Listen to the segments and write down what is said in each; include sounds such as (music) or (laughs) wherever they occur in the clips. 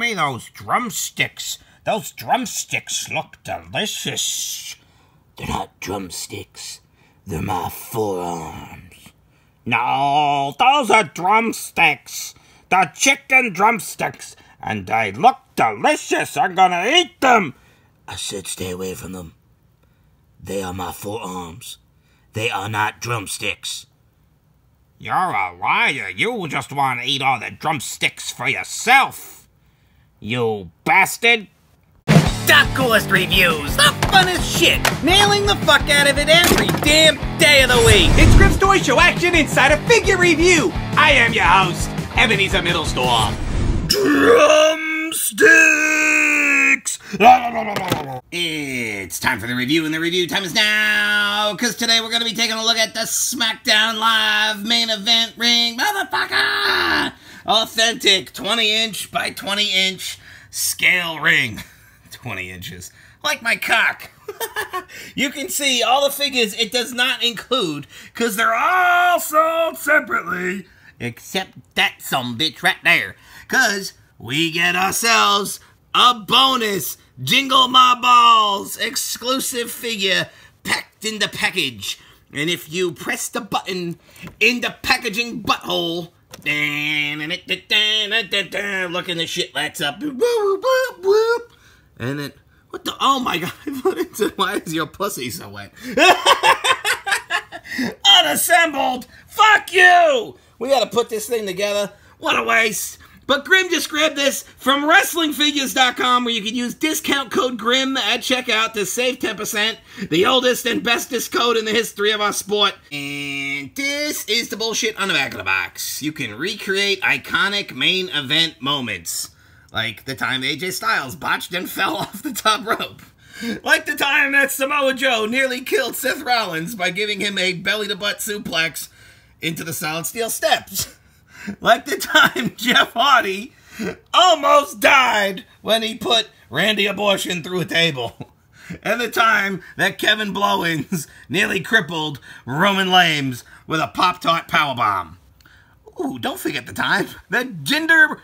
me those drumsticks. Those drumsticks look delicious. They're not drumsticks. They're my forearms. No, those are drumsticks. The chicken drumsticks. And they look delicious. I'm gonna eat them. I said stay away from them. They are my forearms. They are not drumsticks. You're a liar. You just want to eat all the drumsticks for yourself. You bastard. Top Coolest Reviews, the funnest shit, nailing the fuck out of it every damn day of the week. It's Grim's Toy Show action inside a figure review. I am your host, Ebenezer Middlestor. Drumsticks! It's time for the review, and the review time is now, because today we're going to be taking a look at the SmackDown Live main event ring, motherfucker! Authentic 20 inch by 20 inch scale ring. (laughs) 20 inches. Like my cock. (laughs) you can see all the figures it does not include, because they're all sold separately, except that some bitch right there. Because we get ourselves a bonus Jingle My Balls exclusive figure packed in the package. And if you press the button in the packaging butthole, looking the shit lights up. And it, what the, oh my god, why is your pussy so wet? Unassembled! Fuck you! We gotta put this thing together. What a waste. But Grim just grabbed this from WrestlingFigures.com where you can use discount code GRIM at checkout to save 10%, the oldest and bestest code in the history of our sport. And this is the bullshit on the back of the box. You can recreate iconic main event moments. Like the time AJ Styles botched and (laughs) fell off the top rope. Like the time that Samoa Joe nearly killed Seth Rollins by giving him a belly to butt suplex into the solid steel steps. Like the time (laughs) Jeff Hardy almost died when he put Randy Abortion through a table. (laughs) And the time that Kevin Blowins (laughs) nearly crippled Roman Lames with a Pop Tart powerbomb. Ooh, don't forget the time that Jinder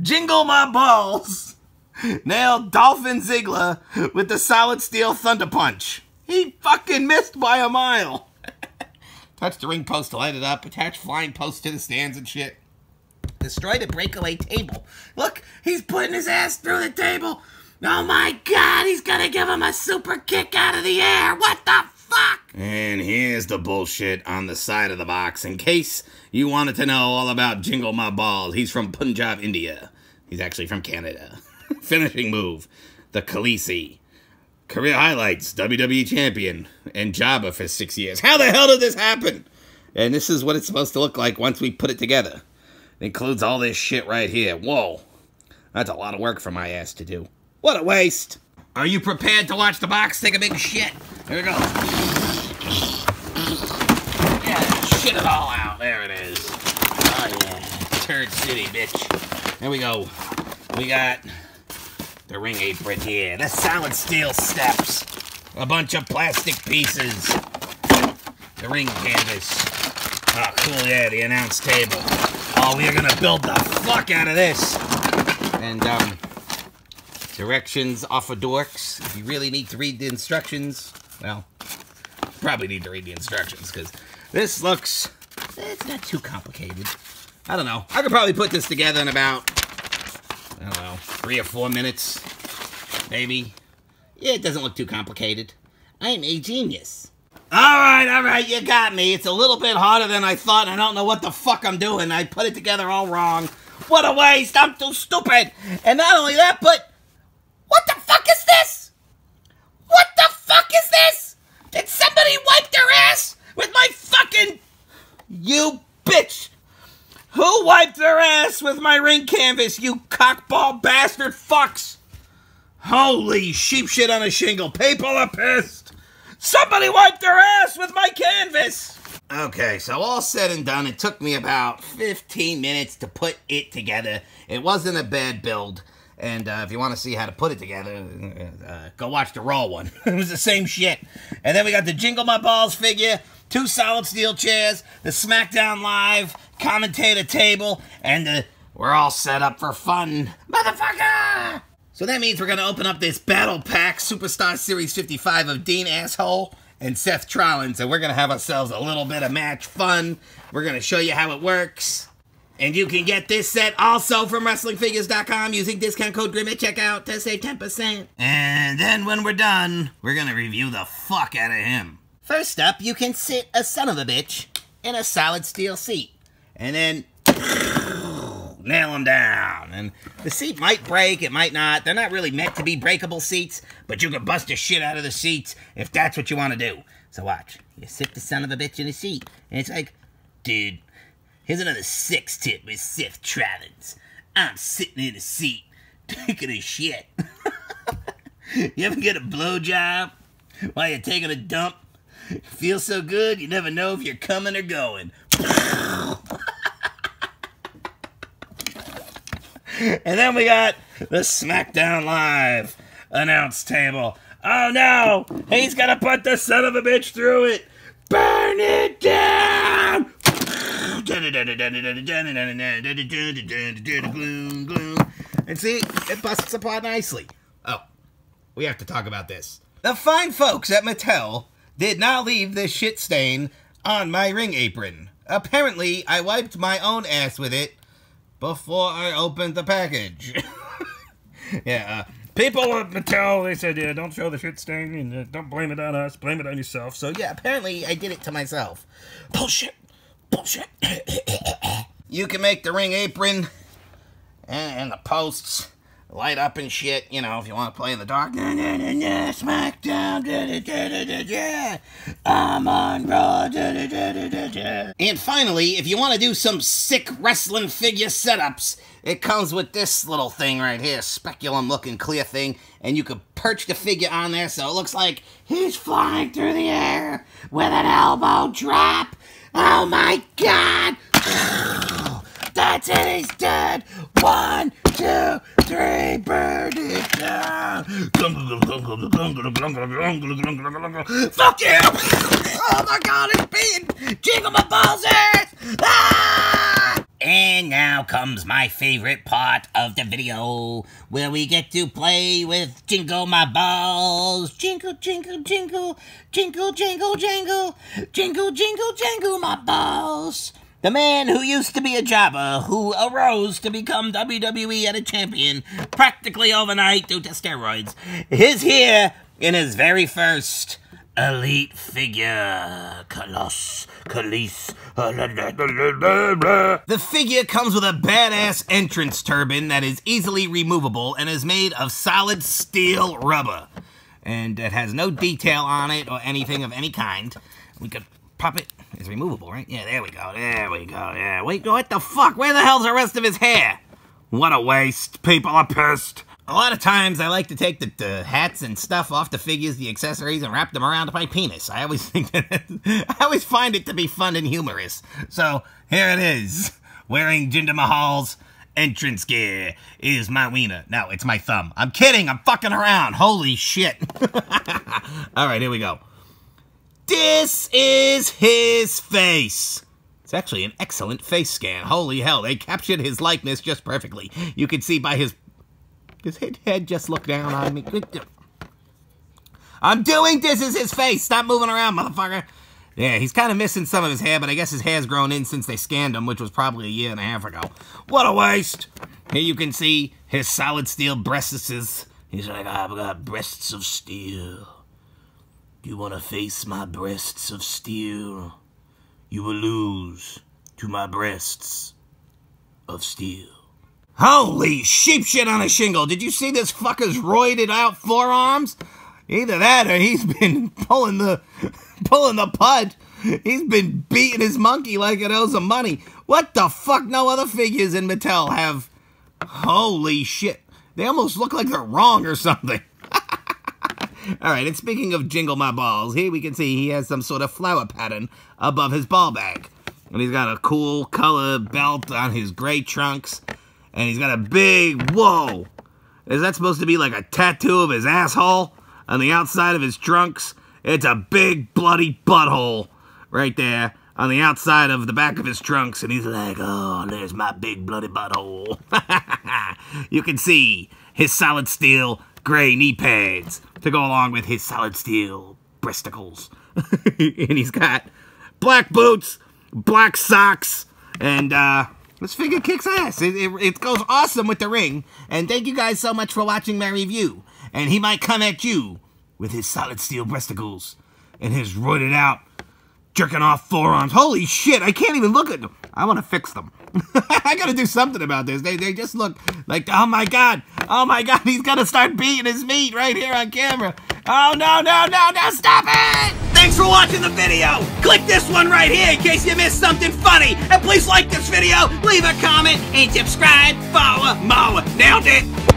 Jingle My Balls nailed Dolphin Ziggler with the solid steel thunder punch. He fucking missed by a mile. Touched the ring post to light it up, Attach flying posts to the stands and shit. Destroy the breakaway table. Look, he's putting his ass through the table. Oh my god, he's gonna give him a super kick out of the air. What the fuck? And here's the bullshit on the side of the box. In case you wanted to know all about Jingle My Balls, he's from Punjab, India. He's actually from Canada. (laughs) Finishing move, the Khaleesi. Career highlights, WWE champion, and jobber for six years. How the hell did this happen? And this is what it's supposed to look like once we put it together. It includes all this shit right here. Whoa. That's a lot of work for my ass to do. What a waste. Are you prepared to watch the box take a big shit? Here we go. Yeah, shit it all out. There it is. Oh, yeah. Turd City, bitch. There we go. We got the ring apron here, the solid steel steps, a bunch of plastic pieces, the ring canvas. Oh, cool, yeah, the announce table. Oh, we are gonna build the fuck out of this. And, um, directions off of dorks. If you really need to read the instructions, well, probably need to read the instructions, because this looks, it's not too complicated. I don't know. I could probably put this together in about, three or four minutes, maybe. Yeah, it doesn't look too complicated. I'm a genius. All right, all right, you got me. It's a little bit harder than I thought. I don't know what the fuck I'm doing. I put it together all wrong. What a waste. I'm too stupid. And not only that, but what the fuck is this? What the fuck is this? Did somebody wipe their ass with my fucking... You bitch. Who wiped their ass with my ring canvas, you cockball bastard fucks? Holy sheep shit on a shingle. People are pissed. Somebody wiped their ass with my canvas. Okay, so all said and done, it took me about 15 minutes to put it together. It wasn't a bad build. And uh, if you want to see how to put it together, uh, go watch the Raw one. (laughs) it was the same shit. And then we got the Jingle My Balls figure, two solid steel chairs, the SmackDown Live commentator table, and the We're all set up for fun, motherfucker! So that means we're gonna open up this Battle Pack Superstar Series 55 of Dean Asshole and Seth Trollins, and we're gonna have ourselves a little bit of match fun. We're gonna show you how it works. And you can get this set also from WrestlingFigures.com using discount code GRIM at checkout to save 10%. And then when we're done, we're gonna review the fuck out of him. First up, you can sit a son of a bitch in a solid steel seat. And then nail him down. And the seat might break, it might not. They're not really meant to be breakable seats, but you can bust the shit out of the seats if that's what you want to do. So watch. You sit the son of a bitch in a seat, and it's like, dude, here's another six tip with Seth Trollins. I'm sitting in a seat, (laughs) taking a shit. (laughs) you ever get a blowjob while you're taking a dump? Feels so good, you never know if you're coming or going. (laughs) And then we got the SmackDown Live announce table. Oh no! He's gonna put the son of a bitch through it! Burn it down! And see, it busts apart nicely. Oh, we have to talk about this. The fine folks at Mattel did not leave this shit stain on my ring apron. Apparently, I wiped my own ass with it before I opened the package. (laughs) yeah, uh, people at Mattel, they said, yeah, don't show the shit stain and uh, don't blame it on us, blame it on yourself. So, yeah, apparently I did it to myself. Bullshit. Bullshit. (coughs) you can make the ring apron and, and the posts light up and shit, you know, if you want to play in the dark. Smackdown. I'm on Raw. And finally, if you want to do some sick wrestling figure setups, it comes with this little thing right here, speculum looking clear thing, and you could perch the figure on there so it looks like he's flying through the air with an elbow drop. Oh my god! (sighs) That's it, he's dead! One, two, three, burn it down! Fuck you! Oh my god, it's being Jingle my balls earth! Ah! And now comes my favorite part of the video, where we get to play with Jingle My Balls. Jingle, jingle, jingle, jingle, jingle, jingle, jingle, jingle, jingle my balls. The man who used to be a jobber, who arose to become WWE at a champion practically overnight due to steroids, is here in his very first elite figure. Coloss, Calice. The figure comes with a badass entrance turban that is easily removable and is made of solid steel rubber. And it has no detail on it or anything of any kind. We could pop it. It's removable, right? Yeah, there we go. There we go. Yeah. Wait, what the fuck? Where the hell's the rest of his hair? What a waste. People are pissed. A lot of times I like to take the, the hats and stuff off the figures, the accessories, and wrap them around my penis. I always (laughs) think that I always find it to be fun and humorous. So here it is. Wearing Jinder Mahal's entrance gear is my wiener. No, it's my thumb. I'm kidding. I'm fucking around. Holy shit. (laughs) All right, here we go. This is his face. It's actually an excellent face scan. Holy hell, they captured his likeness just perfectly. You can see by his his head, just looked down on me. I'm doing this is his face. Stop moving around, motherfucker. Yeah, he's kind of missing some of his hair, but I guess his hair's grown in since they scanned him, which was probably a year and a half ago. What a waste! Here you can see his solid steel breasts. He's like, I've got breasts of steel. You want to face my breasts of steel? You will lose to my breasts of steel. Holy sheep shit on a shingle. Did you see this fucker's roided out forearms? Either that or he's been (laughs) pulling the (laughs) pulling the putt. He's been beating his monkey like it owes him money. What the fuck? No other figures in Mattel have. Holy shit. They almost look like they're wrong or something. All right, and speaking of Jingle My Balls, here we can see he has some sort of flower pattern above his ball bag. And he's got a cool color belt on his gray trunks. And he's got a big, whoa. Is that supposed to be like a tattoo of his asshole on the outside of his trunks? It's a big bloody butthole right there on the outside of the back of his trunks, and he's like, "Oh, there's my big bloody butthole." (laughs) you can see his solid steel gray knee pads to go along with his solid steel breasticles, (laughs) and he's got black boots, black socks, and uh, this figure kicks ass. It, it, it goes awesome with the ring. And thank you guys so much for watching my review. And he might come at you with his solid steel breasticles and his roided out jerking off forearms. Holy shit, I can't even look at them. I want to fix them. (laughs) I gotta do something about this. They, they just look like, oh my god, oh my god, he's gonna start beating his meat right here on camera. Oh no, no, no, no, stop it! Thanks for watching the video. Click this one right here in case you missed something funny. And please like this video, leave a comment, and subscribe, follow, Mo. Nailed it!